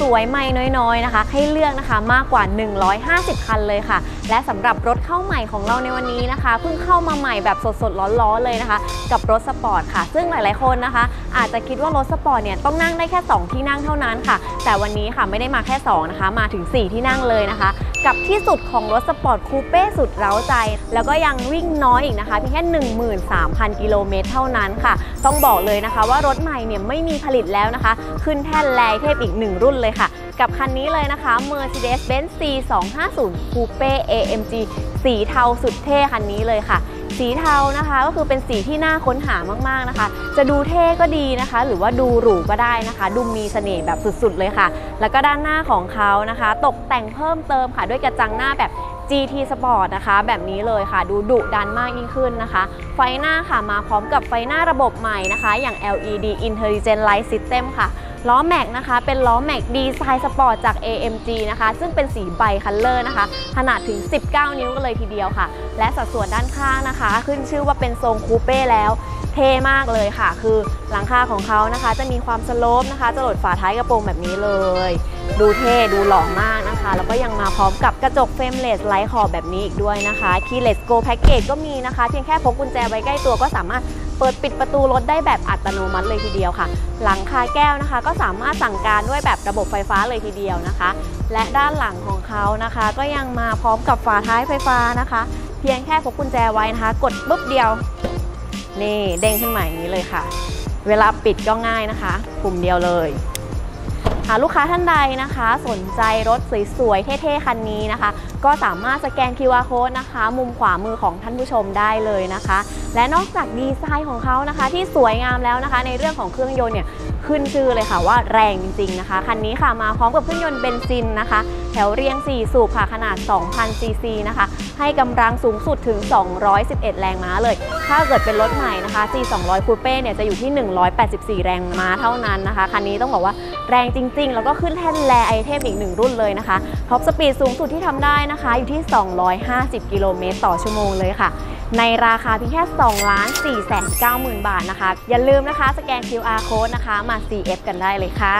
สวยๆ ใหม่น้อยๆ นะคะ ให้เลือกนะคะมากกว่า 150 คันเลยค่ะ และสำหรับรถเข้าใหม่ของเราในวันนี้นะคะ เพิ่งเข้ามาใหม่แบบสดๆ ร้อนๆ เลยนะคะ กับรถสปอร์ตค่ะ ซึ่งหลายๆ คนนะคะ อาจจะคิดว่ารถสปอร์ตเนี่ยต้องนั่งได้แค่ 2 ที่นั่งเท่านั้นค่ะ แต่วันนี้ค่ะไม่ได้มาแค่ 2 นะคะ มาถึง 4 ที่นั่งเลยนะคะ กับที่สุดของรถสปอร์ตคูเป้สุดเร้าใจ แล้วก็ยังวิ่งน้อยอีกนะคะเพียงแค่ 13,000 กิโลเมตรเท่านั้นค่ะ ต้องบอกเลยนะคะว่ารถใหม่เนี่ยไม่มีผลิตแล้วนะคะ ขึ้นแท่นแลเทพอีกหนึ่งรุ่นเลยค่ะ กับคันนี้เลยนะคะ Mercedes-Benz C250 Coupe AMG สีเทาสุดเท่คันนี้เลยค่ะ สีเทานะคะก็คือเป็นสีที่น่าค้นหามากๆนะคะ จะดูเท่ก็ดีนะคะ หรือว่าดูหรูก็ได้นะคะ ดูมีเสน่ห์แบบสุดๆเลยค่ะ แล้วก็ด้านหน้าของเขานะคะ ตกแต่งเพิ่มเติมค่ะ ด้วยกระจังหน้าแบบ GT Sport นะคะ แบบนี้เลยค่ะ ดูดุดันมากยิ่งขึ้นนะคะ ไฟหน้าค่ะมาพร้อมกับไฟหน้าระบบใหม่นะคะ อย่าง LED Intelligent Light System ค่ะ ล้อแม็กนะคะ เป็นล้อแม็กดีไซน์สปอร์ตจาก AMG นะคะ ซึ่งเป็นสี bi-color นะคะ ขนาดถึง 19 นิ้วกันเลยทีเดียวค่ะ และสัดส่วนด้านข้างนะคะ ขึ้นชื่อว่าเป็นทรงคูเป้แล้วเท่มากเลยค่ะ คือหลังคาของเขานะคะ จะมีความ slope นะคะ จะหลดฝาท้ายกระโปรงแบบนี้เลย ดูเท่ดูหล่อมากนะคะ แล้วก็ยังมาพร้อมกับกระจก frameless ไร้ขอบแบบนี้อีกด้วยนะคะ Keyless Go Package ก็มีนะคะ เพียงแค่พกกุญแจไว้ใกล้ตัวก็สามารถ เปิดปิดประตูรถได้แบบอัตโนมัติเลยทีเดียวค่ะ หลังคาแก้วนะคะ ก็สามารถสั่งการด้วยแบบระบบไฟฟ้าเลยทีเดียวนะคะ และด้านหลังของเขานะคะ ก็ยังมาพร้อมกับฝาท้ายไฟฟ้านะคะ เพียงแค่พกกุญแจไว้นะคะ กดปุ๊บเดียว นี่เด้งขึ้นมาอย่างนี้เลยค่ะ เวลาปิดก็ง่ายนะคะปุ่มเดียวเลย ลูกค้าท่านใดนะคะ สนใจรถสวยๆ เท่ๆ คันนี้นะคะ ก็สามารถสแกน QR code นะคะ มุมขวามือของท่านผู้ชมได้เลยนะคะ และนอกจากดีไซน์ของเขานะคะ ที่สวยงามแล้วนะคะ ในเรื่องของเครื่องยนต์เนี่ยขึ้นชื่อเลยค่ะว่าแรงจริงๆนะคะ คันนี้ค่ะมาพร้อมกับเครื่องยนต์เบนซินนะคะ แถวเรียง 4 สูบค่ะขนาด 2,000 ซีซีนะคะ ให้กำลังสูงสุดถึง 211 แรงม้าเลย ถ้าเกิดเป็นรถใหม่นะคะ C200 คูเป้เนี่ยจะอยู่ที่ 184 แรงม้าเท่านั้นนะคะ คันนี้ต้องบอกว่า แรงจริง ๆ แล้วก็ขึ้นแท่น rare item อีกหนึ่งรุ่นเลยนะคะ top speed สูงสุดที่ทำได้นะคะ อยู่ที่ 250 กิโลเมตรต่อชั่วโมงเลยค่ะ ในราคาเพียงแค่2ล้าน4แสน9หมื่นบาทนะคะ อย่าลืมนะคะ สแกน QR code นะคะมา CF กันได้เลยค่ะ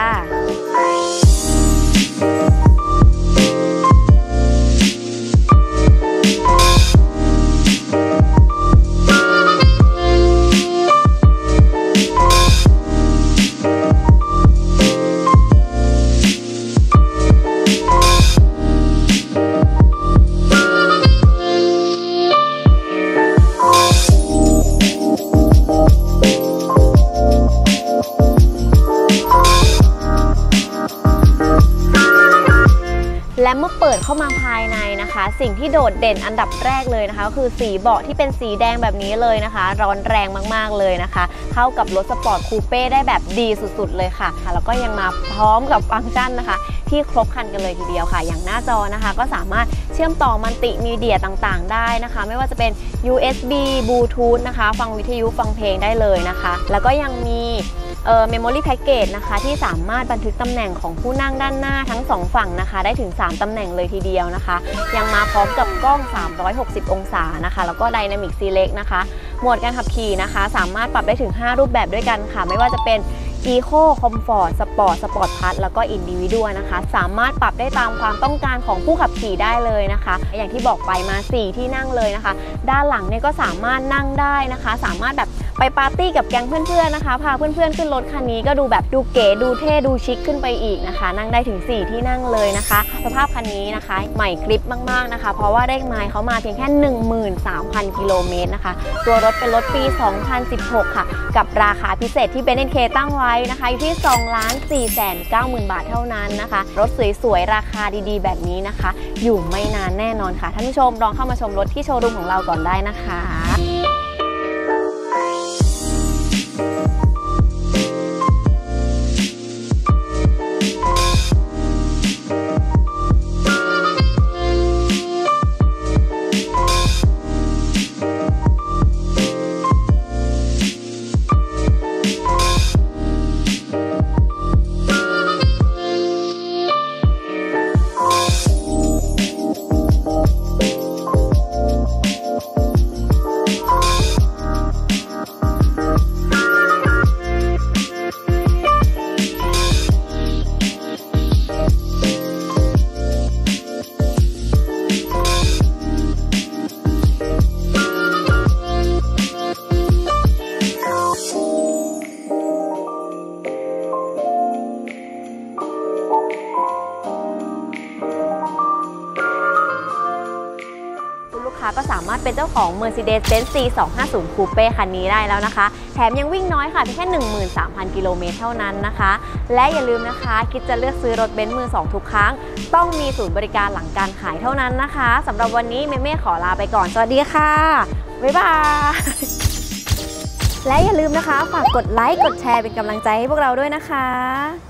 และเมื่อเปิดเข้ามาภายในนะคะ สิ่งที่โดดเด่นอันดับแรกเลยนะคะก็คือสีเบาะที่เป็นสีแดงแบบนี้เลยนะคะ ร้อนแรงมากๆเลยนะคะ เข้ากับรถสปอร์ตคูเป้ได้แบบดีสุดๆเลยค่ะแล้วก็ยังมาพร้อมกับฟังก์ชันนะคะ ที่ครบครันกันเลยทีเดียวค่ะ อย่างหน้าจอนะคะ ก็สามารถเชื่อมต่อมัลติมีเดียต่างๆ ได้นะคะ ไม่ว่าจะเป็น USB Bluetooth นะคะ ฟังวิทยุฟังเพลงได้เลยนะคะ แล้วก็ยังมี memory package นะคะที่สามารถบันทึกตำแหน่งของผู้นั่งด้านหน้าทั้ง 2 ฝั่งนะคะ ได้ถึง 3ตำแหน่งเลยทีเดียวนะคะ ยังมาพร้อมกับกล้อง 360 องศานะคะ แล้วก็ไดนามิกซีเล็กนะคะโหมดการขับขี่นะคะ สามารถปรับได้ถึง 5 รูปแบบด้วยกันค่ะ ไม่ว่าจะเป็น Eco Comfort Sport Sport Plus แล้วก็ Individual นะคะ สามารถปรับได้ตามความต้องการของผู้ขับขี่ได้เลยนะคะ อย่างที่บอกไปมา 4 ที่นั่งเลยนะคะ ด้านหลังเนี่ยก็สามารถนั่งได้นะคะ สามารถแบบไปปาร์ตี้กับแก๊งเพื่อนๆนะคะ พาเพื่อนๆขึ้นรถคันนี้ก็ดูแบบดูเก๋ดูเท่ดูชิคขึ้นไปอีกนะคะ นั่งได้ถึง 4 ที่นั่งเลยนะคะ สภาพคันนี้นะคะ ใหม่คลิปมากๆนะคะ เพราะว่าได้ไมล์เขามาเพียงแค่ 13,000 กิโลเมตรนะคะ ตัวรถเป็นรถปี 2016 ค่ะ กับราคาพิเศษที่เบนเ k ตั้งไว้นะคะอยู่ที่2ล้าน4แสน9หมื่นบาทเท่านั้นนะคะ รถสวยๆ ราคาดีๆ แบบนี้นะคะ อยู่ไม่นานแน่นอนค่ะ ท่านผู้ชมลองเข้ามาชมรถที่โชว์รูมของเราก่อนได้นะคะ เป็นเจ้าของ Mercedes-Benz C250 Coupe คันนี้ได้แล้วนะคะ แถมยังวิ่งน้อยค่ะเพียงแค่ 13,000 กิโลเมตรเท่านั้นนะคะ และอย่าลืมนะคะ คิดจะเลือกซื้อรถเบนซ์มือ2ทุกครั้ง ต้องมีศูนย์บริการหลังการขายเท่านั้นนะคะสำหรับวันนี้เมเม่ขอลาไปก่อน สวัสดีค่ะ บ๊ายบายและอย่าลืมนะคะ ฝากกดไลค์ กดแชร์เป็นกำลังใจให้พวกเราด้วยนะคะ